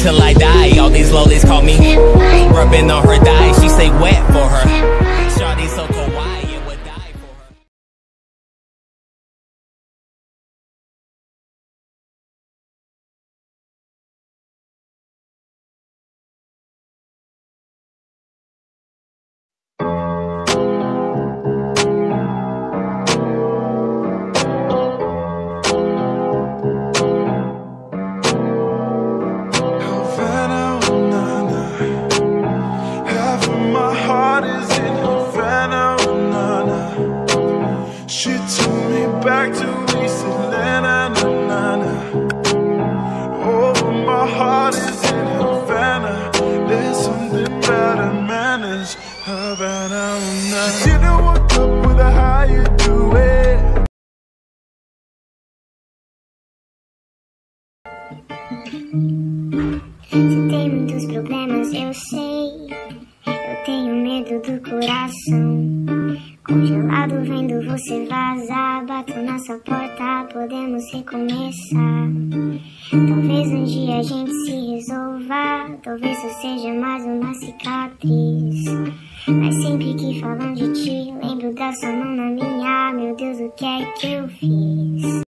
till I die. All these lowlies call me rubbing on her thigh. She say wet for her. She took me back to East Atlanta, na, na, na. Oh, my heart is in Havana. There's something her manners, Havana, oh, na. She didn't walk up with a how you doing. Você tem muitos problemas, eu sei. Eu tenho medo do coração. Congelado vendo você vazar. Bato na sua porta, podemos recomeçar. Talvez um dia a gente se resolva. Talvez eu seja mais uma cicatriz. Mas sempre que falam de ti, lembro da sua mão na minha. Meu Deus, o que é que eu fiz?